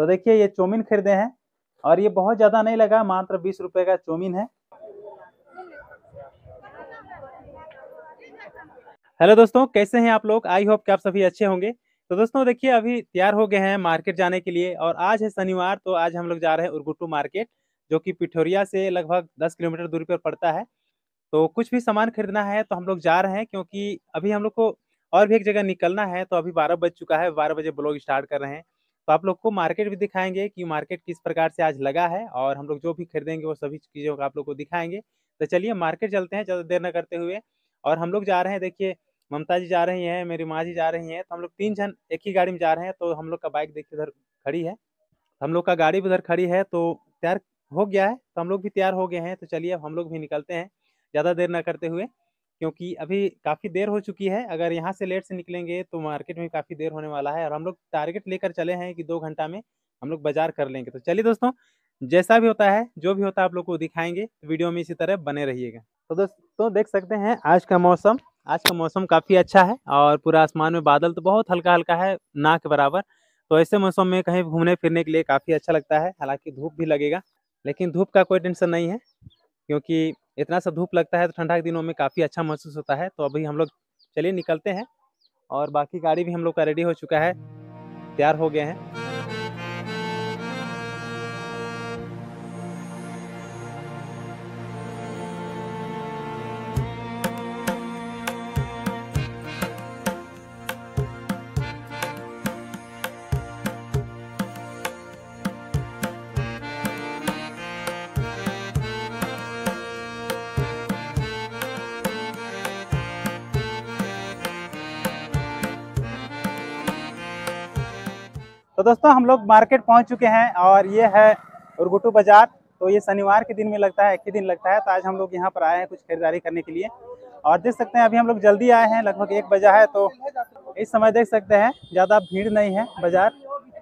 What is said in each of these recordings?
तो देखिए, ये चौमिन खरीदे हैं और ये बहुत ज़्यादा नहीं लगा, मात्र बीस रुपए का चौमिन है। हेलो दोस्तों, कैसे हैं आप लोग? आई होप कि आप सभी अच्छे होंगे। तो दोस्तों, देखिए, अभी तैयार हो गए हैं मार्केट जाने के लिए और आज है शनिवार तो आज हम लोग जा रहे हैं उर्गुटू मार्केट, जो कि पिठोरिया से लगभग 10 किलोमीटर दूरी पर पड़ता है। तो कुछ भी सामान खरीदना है तो हम लोग जा रहे हैं, क्योंकि अभी हम लोग को और भी एक जगह निकलना है तो अभी बारह बज चुका है, बारह बजे ब्लॉग स्टार्ट कर रहे हैं। तो आप लोग को मार्केट भी दिखाएँगे कि मार्केट किस प्रकार से आज लगा है और हम लोग जो भी खरीदेंगे वो सभी चीज़ों का आप लोग को दिखाएँगे। तो चलिए मार्केट चलते हैं ज़्यादा देर न करते हुए और हम लोग जा रहे हैं, देखिए ममता जी जा रही हैं, मेरी माँ जी जा रही हैं तो हम लोग तीन जन एक ही गाड़ी में जा रहे हैं तो हम लोग का बाइक देखिए उधर खड़ी है। हम लोग का गाड़ी भी उधर खड़ी है तो तैयार हो गया है तो हम लोग भी तैयार हो गए हैं तो चलिए हम लोग भी निकलते हैं ज़्यादा देर ना करते हुए। क्योंकि अभी काफ़ी देर हो चुकी है, अगर यहाँ से लेट से निकलेंगे तो मार्केट में काफ़ी देर होने वाला है और हम लोग टारगेट लेकर चले हैं कि दो घंटा में हम लोग बाज़ार कर लेंगे। तो चलिए दोस्तों, जैसा भी होता है, जो भी होता है आप लोग को दिखाएँगे वीडियो में इसी तरह बने रहिएगा। तो दोस्तों, देख सकते हैं, आज का मौसम, आज का मौसम काफ़ी अच्छा है और पूरा आसमान में बादल तो बहुत हल्का हल्का है ना के बराबर। तो ऐसे मौसम में कहीं घूमने फिरने के लिए काफ़ी अच्छा लगता है, हालाँकि धूप भी लगेगा, लेकिन धूप का कोई टेंशन नहीं है, क्योंकि इतना सा धूप लगता है तो ठंडा के दिनों में काफ़ी अच्छा महसूस होता है। तो अभी हम लोग चलिए निकलते हैं और बाकी गाड़ी भी हम लोग का रेडी हो चुका है, तैयार हो गए हैं। तो दोस्तों, हम लोग मार्केट पहुँच चुके हैं और ये है उर्गुटू बाज़ार। तो ये शनिवार के दिन में लगता है, एक ही दिन लगता है। तो आज हम लोग यहाँ पर आए हैं कुछ खरीदारी करने के लिए। और देख सकते हैं, अभी हम लोग जल्दी आए हैं, लगभग एक बजा है। तो इस समय देख सकते हैं, ज़्यादा भीड़ नहीं है बाज़ार।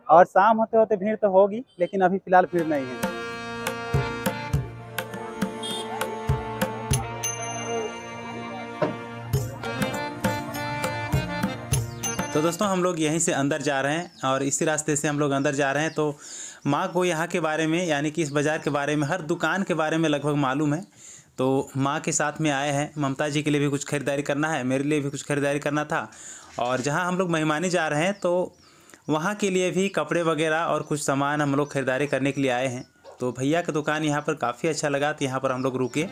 और शाम होते होते भीड़ तो होगी, लेकिन अभी फ़िलहाल भीड़ नहीं है। तो दोस्तों, हम लोग यहीं से अंदर जा रहे हैं और इसी रास्ते से हम लोग अंदर जा रहे हैं। तो माँ को यहाँ के बारे में, यानी कि इस बाज़ार के बारे में, हर दुकान के बारे में लगभग मालूम है। तो माँ के साथ में आए हैं। ममता जी के लिए भी कुछ ख़रीदारी करना है, मेरे लिए भी कुछ ख़रीदारी करना था। और जहाँ हम लोग मेहमानी जा रहे हैं तो वहाँ के लिए भी कपड़े वगैरह और कुछ सामान हम लोग ख़रीदारी करने के लिए आए हैं। तो भैया का दुकान यहाँ पर काफ़ी अच्छा लगा तो यहाँ पर हम लोग रुके।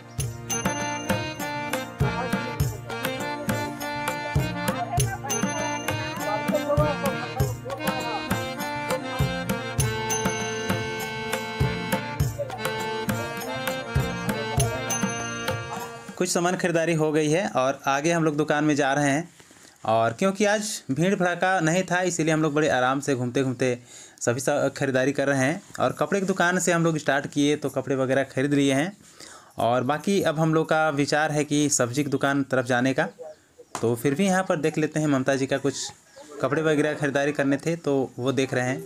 कुछ सामान खरीदारी हो गई है और आगे हम लोग दुकान में जा रहे हैं। और क्योंकि आज भीड़ भड़ाका नहीं था, इसीलिए हम लोग बड़े आराम से घूमते घूमते सभी सब खरीदारी कर रहे हैं। और कपड़े की दुकान से हम लोग स्टार्ट किए तो कपड़े वगैरह खरीद लिए हैं। और बाकी अब हम लोग का विचार है कि सब्ज़ी की दुकान तरफ़ जाने का। तो फिर भी यहाँ पर देख लेते हैं, ममता जी का कुछ कपड़े वगैरह खरीदारी करने थे तो वो देख रहे हैं।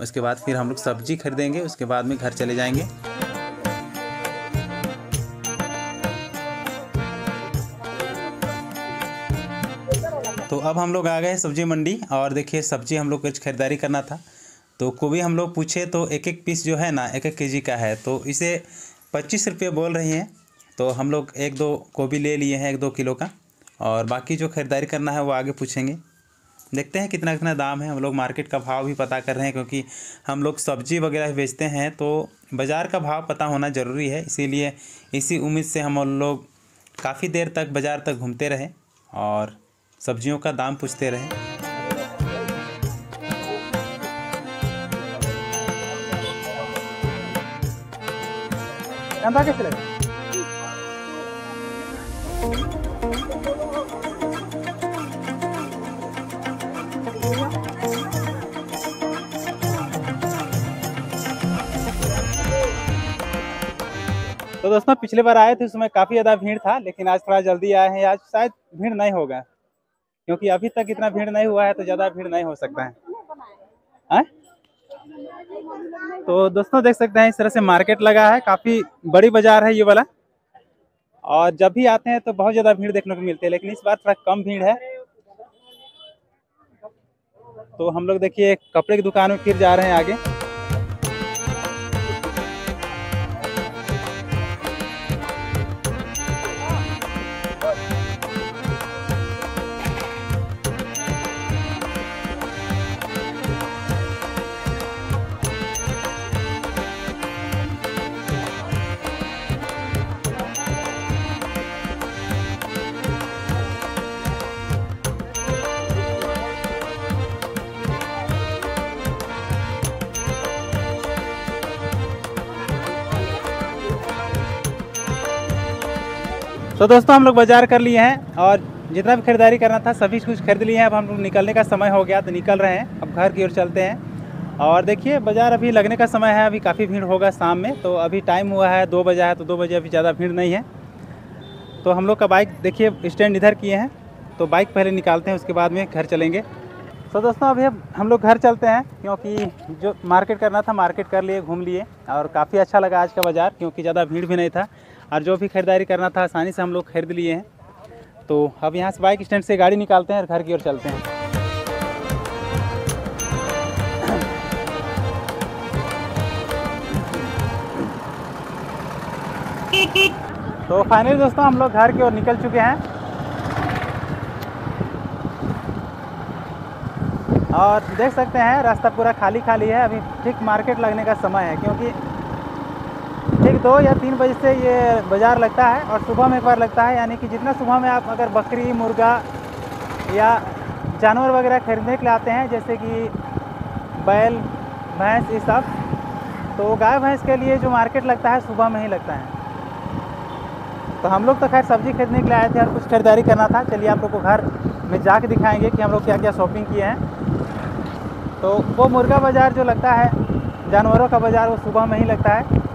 उसके बाद फिर हम लोग सब्ज़ी खरीदेंगे, उसके बाद में घर चले जाएँगे। तो अब हम लोग आ गए सब्ज़ी मंडी और देखिए सब्ज़ी हम लोग कुछ खरीदारी करना था। तो गोभी हम लोग पूछे तो एक एक पीस जो है ना, एक एक के जी का है। तो इसे पच्चीस रुपये बोल रही हैं। तो हम लोग एक दो गोभी ले लिए हैं, एक दो किलो का। और बाकी जो खरीदारी करना है वो आगे पूछेंगे। देखते हैं कितना कितना दाम है। हम लोग मार्केट का भाव भी पता कर रहे हैं क्योंकि हम लोग सब्ज़ी वगैरह बेचते हैं। तो बाज़ार का भाव पता होना ज़रूरी है। इसीलिए इसी उम्मीद से हम लोग काफ़ी देर तक बाज़ार तक घूमते रहे और सब्जियों का दाम पूछते रहे। तो दोस्तों, पिछले बार आए थे उसमें काफ़ी ज़्यादा भीड़ था, लेकिन आज थोड़ा जल्दी आए हैं, आज शायद भीड़ नहीं होगा। क्योंकि अभी तक इतना भीड़ नहीं हुआ है तो ज़्यादा भीड़ नहीं हो सकता है। आ? तो दोस्तों देख सकते हैं इस तरह से मार्केट लगा है, काफ़ी बड़ी बाज़ार है ये वाला। और जब भी आते हैं तो बहुत ज़्यादा भीड़ देखने को मिलती है, लेकिन इस बार थोड़ा कम भीड़ है। तो हम लोग देखिए, कपड़े की दुकान में फिर जा रहे हैं आगे। तो दोस्तों, हम लोग बाज़ार कर लिए हैं और जितना भी खरीदारी करना था, सभी कुछ खरीद लिए हैं। अब हम लोग निकलने का समय हो गया तो निकल रहे हैं। अब घर की ओर चलते हैं। और देखिए, बाज़ार अभी लगने का समय है। अभी काफ़ी भीड़ होगा शाम में तो अभी टाइम हुआ है दो बजे है तो दो बजे अभी ज़्यादा भीड़ नहीं है। तो हम लोग का बाइक देखिए स्टैंड इधर किए हैं। तो बाइक पहले निकालते हैं, उसके बाद में घर चलेंगे। तो दोस्तों, अभी हम लोग घर चलते हैं, क्योंकि जो मार्केट करना था मार्केट कर लिए, घूम लिए। और काफ़ी अच्छा लगा आज का बाज़ार, क्योंकि ज़्यादा भीड़ भी नहीं था। और जो भी खरीदारी करना था आसानी से हम लोग खरीद लिए हैं। तो अब यहाँ से बाइक स्टैंड से गाड़ी निकालते हैं और घर की ओर चलते हैं। तो फाइनली दोस्तों हम लोग घर की ओर निकल चुके हैं। और देख सकते हैं रास्ता पूरा खाली खाली है। अभी ठीक मार्केट लगने का समय है, क्योंकि ठीक दो या तीन बजे से ये बाज़ार लगता है और सुबह में एक बार लगता है, यानी कि जितना सुबह में आप अगर बकरी, मुर्गा या जानवर वगैरह खरीदने के लिए आते हैं, जैसे कि बैल, भैंस, ये सब तो गाय, भैंस के लिए जो मार्केट लगता है, सुबह में ही लगता है। तो हम लोग तो खैर सब्ज़ी खरीदने के लिए आए थे और कुछ खरीदारी करना था। चलिए आप लोग को घर में जाके दिखाएँगे कि हम लोग क्या क्या शॉपिंग किए हैं। तो वो मुर्गा बाज़ार जो लगता है, जानवरों का बाज़ार, वो सुबह में ही लगता है।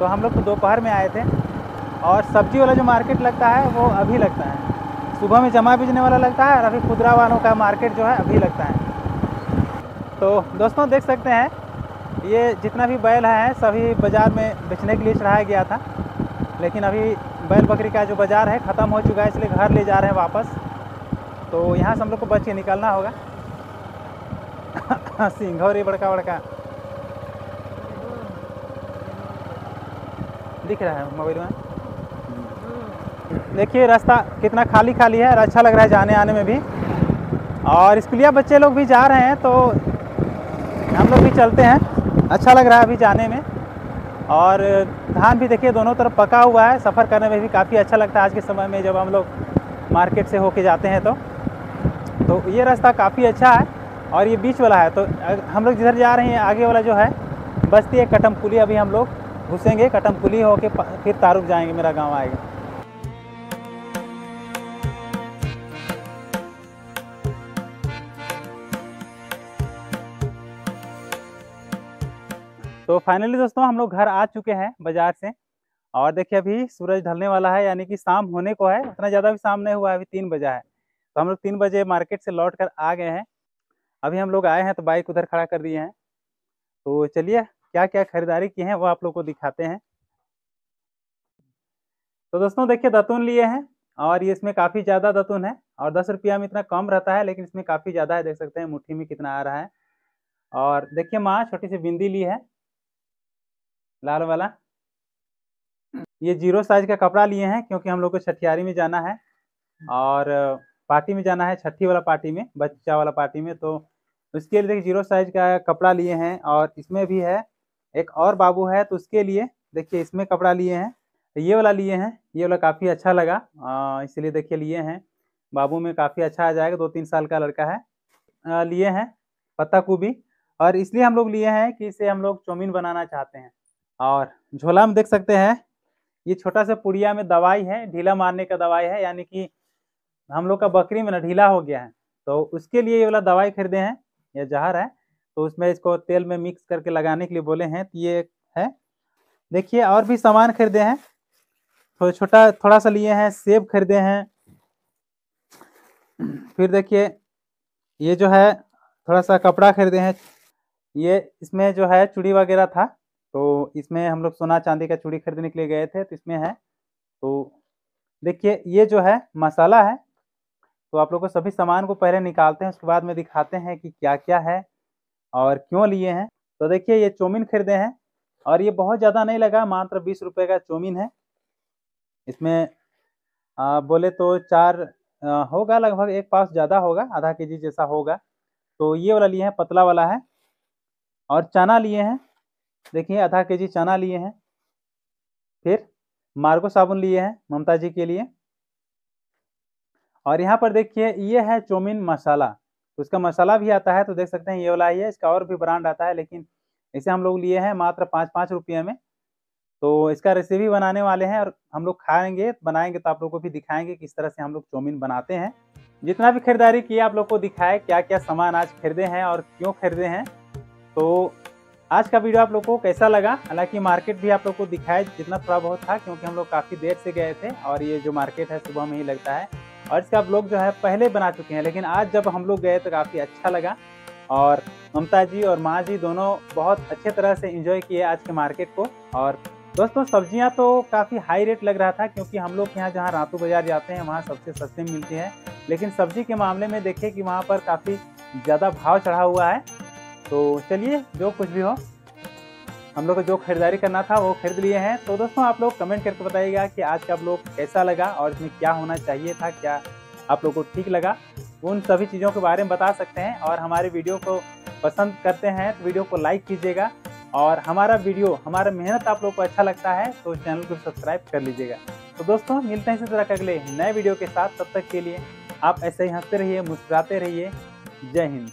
तो हम लोग तो दोपहर में आए थे और सब्ज़ी वाला जो मार्केट लगता है, वो अभी लगता है। सुबह में जमा बेचने वाला लगता है और अभी खुदरा वालों का मार्केट जो है, अभी लगता है। तो दोस्तों, देख सकते हैं, ये जितना भी बैल है, सभी बाज़ार में बेचने के लिए चढ़ाया गया था। लेकिन अभी बैल बकरी का जो बाज़ार है, ख़त्म हो चुका है, इसलिए घर ले जा रहे हैं वापस। तो यहाँ से हम लोग को बच के निकलना होगा। सिंघौरी बड़का बड़का दिख रहा है मोबाइल में। देखिए, रास्ता कितना खाली खाली है और अच्छा लग रहा है जाने, आने में भी। और स्कूलिया बच्चे लोग भी जा रहे हैं तो हम लोग भी चलते हैं। अच्छा लग रहा है अभी जाने में। और धान भी देखिए, दोनों तरफ़ पका हुआ है। सफ़र करने में भी काफ़ी अच्छा लगता है आज के समय में, जब हम लोग मार्केट से होके जाते हैं तो। तो ये रास्ता काफ़ी अच्छा है और ये बीच वाला है। तो हम लोग जिधर जा रहे हैं, आगे वाला जो है, बस्ती है कटमपुली अभी हम लोग। घुसेंगे कटमपुली होके फिर तारुक जाएँगे, मेरा गाँव आएगा। तो फाइनली दोस्तों, हम लोग घर आ चुके हैं बाज़ार से। और देखिए, अभी सूरज ढलने वाला है, यानी कि शाम होने को है। उतना ज़्यादा भी शाम नहीं हुआ है, अभी तीन बजा है। तो हम लोग तीन बजे मार्केट से लौट कर आ गए हैं। अभी हम लोग आए हैं तो बाइक उधर खड़ा कर दिए हैं। तो चलिए क्या क्या खरीदारी की है वो आप लोग को दिखाते हैं। तो दोस्तों देखिए दतून लिए हैं और ये इसमें काफ़ी ज़्यादा दतून है और दस रुपया में इतना कम रहता है लेकिन इसमें काफ़ी ज़्यादा है, देख सकते हैं मुट्ठी में कितना आ रहा है। और देखिए माँ छोटी सी बिंदी ली है, लाल वाला। ये ज़ीरो साइज़ का कपड़ा लिए हैं क्योंकि हम लोग को छठियारी में जाना है और पार्टी में जाना है, छठी वाला पार्टी में, बच्चा वाला पार्टी में। तो उसके लिए देखिए ज़ीरो साइज़ का कपड़ा लिए हैं और इसमें भी है एक और बाबू है तो उसके लिए, देखिए इसमें कपड़ा लिए हैं, ये वाला लिए हैं, ये वाला काफ़ी अच्छा लगा इसलिए देखिए लिए हैं, बाबू में काफ़ी अच्छा आ जाएगा दो तीन साल का लड़का है लिए हैं, पत्ता गोभी, और इसलिए हम लोग लिए हैं कि इसे हम लोग चौमीन बनाना चाहते हैं, और झोला में देख सकते हैं, ये छोटा सा पुड़िया में दवाई है, ढीला मारने का दवाई है, यानी कि हम लोग का बकरी में ना ढीला हो गया है तो उसके लिए ये वाला दवाई खरीदे हैं यह जहर है तो उसमें इसको तेल में मिक्स करके लगाने के लिए बोले हैं तो ये है। देखिए, और भी सामान खरीदे हैं। थोड़ा छोटा, थोड़ा सा लिए हैं, सेब खरीदे हैं। फिर देखिए, ये जो है, थोड़ा सा कपड़ा खरीदे हैं। ये इसमें जो है, चूड़ी वगैरह था तो इसमें हम लोग सोना चांदी का चूड़ी खरीदने के लिए गए थे तो इसमें है। तो देखिए, ये जो है, मसाला है। तो आप लोग को सभी सामान को पहले निकालते हैं, उसके बाद में दिखाते हैं कि क्या क्या है। और क्यों लिए हैं? तो देखिए ये चौमिन खरीदे हैं और ये बहुत ज़्यादा नहीं लगा मात्र बीस रुपये का चौमिन है। इसमें आ, बोले तो चार आ, होगा लगभग एक पास ज़्यादा होगा आधा के जी जैसा होगा। तो ये वाला लिए हैं पतला वाला है। और चना लिए हैं देखिए आधा के जी चना लिए हैं। फिर मार्गो साबुन लिए हैं ममता जी के लिए। और यहाँ पर देखिए ये है चौमिन मसाला। तो मसाला भी आता है तो देख सकते हैं ये वाला ही है इसका और भी ब्रांड आता है, लेकिन इसे हम लोग लिए हैं मात्र पाँच पाँच रुपये में। तो इसका रेसिपी बनाने वाले हैं और हम लोग खाएँगे, बनाएँगे तो आप लोग को भी दिखाएँगे किस तरह से हम लोग चाउमीन बनाते हैं। जितना भी खरीदारी किया आप लोग को दिखाए क्या क्या सामान आज खरीदे हैं और क्यों खरीदे हैं। तो आज का वीडियो आप लोग को कैसा लगा? हालाँकि मार्केट भी आप लोग को दिखाए जितना थोड़ा बहुत था, क्योंकि हम लोग काफ़ी देर से गए थे और ये जो मार्केट है, सुबह में ही लगता है। और इसका आप लोग जो है पहले बना चुके हैं, लेकिन आज जब हम लोग गए तो काफ़ी अच्छा लगा। और ममता जी और माँ जी दोनों बहुत अच्छे तरह से इंजॉय किए आज के मार्केट को। और दोस्तों, सब्ज़ियाँ तो काफ़ी हाई रेट लग रहा था, क्योंकि हम लोग यहाँ जहाँ रातू बाज़ार जाते हैं, वहाँ सबसे सस्ते मिलती है। लेकिन सब्ज़ी के मामले में देखें कि वहाँ पर काफ़ी ज़्यादा भाव चढ़ा हुआ है। तो चलिए, जो कुछ भी हो। हम लोग को जो खरीदारी करना था, वो खरीद लिए हैं। तो दोस्तों, आप लोग कमेंट करके बताइएगा कि आज का आप लोग कैसा लगा और इसमें क्या होना चाहिए था, क्या आप लोग को ठीक लगा। उन सभी चीज़ों के बारे में बता सकते हैं और हमारे वीडियो को पसंद करते हैं तो वीडियो को लाइक कीजिएगा और हमारा वीडियो, हमारा मेहनत आप लोग को अच्छा लगता है तो चैनल को सब्सक्राइब कर लीजिएगा। तो दोस्तों, मिलते हैं इसी तरह के अगले नए वीडियो के साथ। तब तक के लिए आप ऐसे ही हँसते रहिए, मुस्कुराते रहिए। जय हिंद।